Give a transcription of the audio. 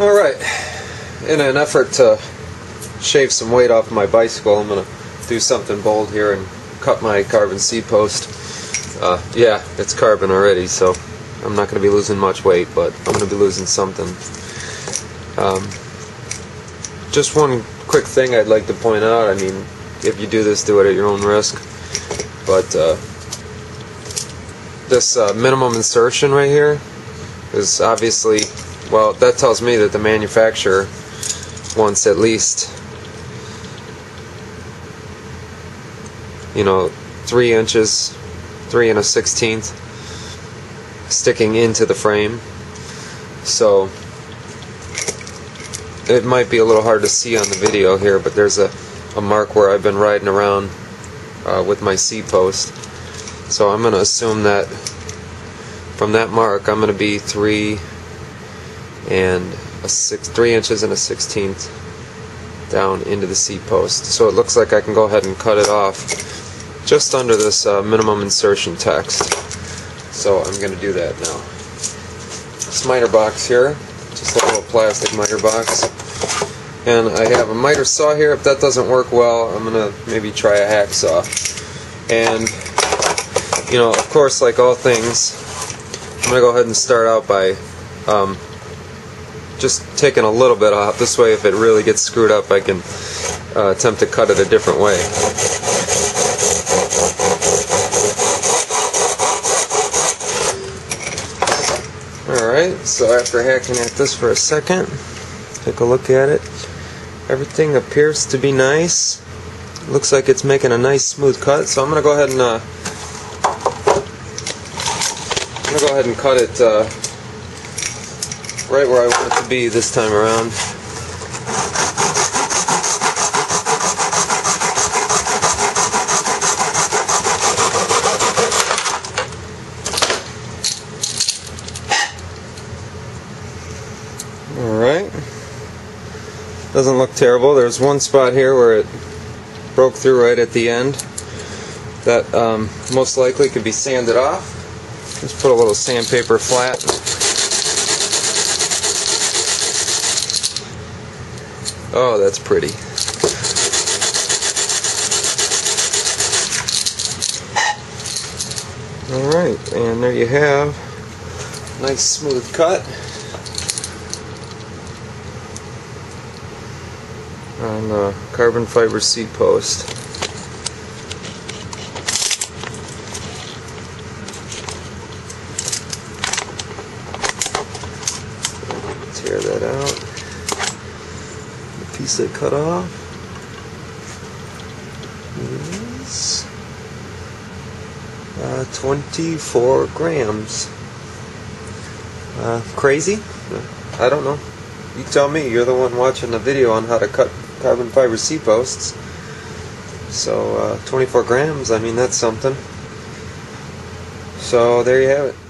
Alright, in an effort to shave some weight off my bicycle, I'm going to do something bold here and cut my carbon seat post. Uh, yeah, it's carbon already, so I'm not going to be losing much weight, but I'm going to be losing something. Um, just one quick thing I'd like to point out, I mean, if you do this, do it at your own risk, but uh, this uh, minimum insertion right here is obviously well, that tells me that the manufacturer wants at least, you know, three inches, three and a sixteenth sticking into the frame. So it might be a little hard to see on the video here, but there's a, a mark where I've been riding around uh, with my seat post. So I'm going to assume that from that mark I'm going to be three and a six, three inches and a sixteenth down into the seat post. So it looks like I can go ahead and cut it off just under this uh, minimum insertion text. So I'm going to do that now. This miter box here, just a little plastic miter box. And I have a miter saw here. If that doesn't work well, I'm going to maybe try a hacksaw. And, you know, of course, like all things, I'm going to go ahead and start out by um, just taking a little bit off. This way, if it really gets screwed up, I can uh, attempt to cut it a different way. Alright, so after hacking at this for a second, take a look at it. Everything appears to be nice. Looks like it's making a nice smooth cut, so I'm going to go ahead and uh, I'm to go ahead and cut it uh, right where I want it to be this time around. Alright. Doesn't look terrible. There's one spot here where it broke through right at the end. That um, most likely could be sanded off. Just put a little sandpaper flat Oh, that's pretty. Alright, and there you have nice smooth cut on the carbon fiber seat post. Tear that out piece they cut off is uh, 24 grams. Uh, crazy? I don't know. You tell me. You're the one watching the video on how to cut carbon fiber seat posts. So uh, 24 grams, I mean that's something. So there you have it.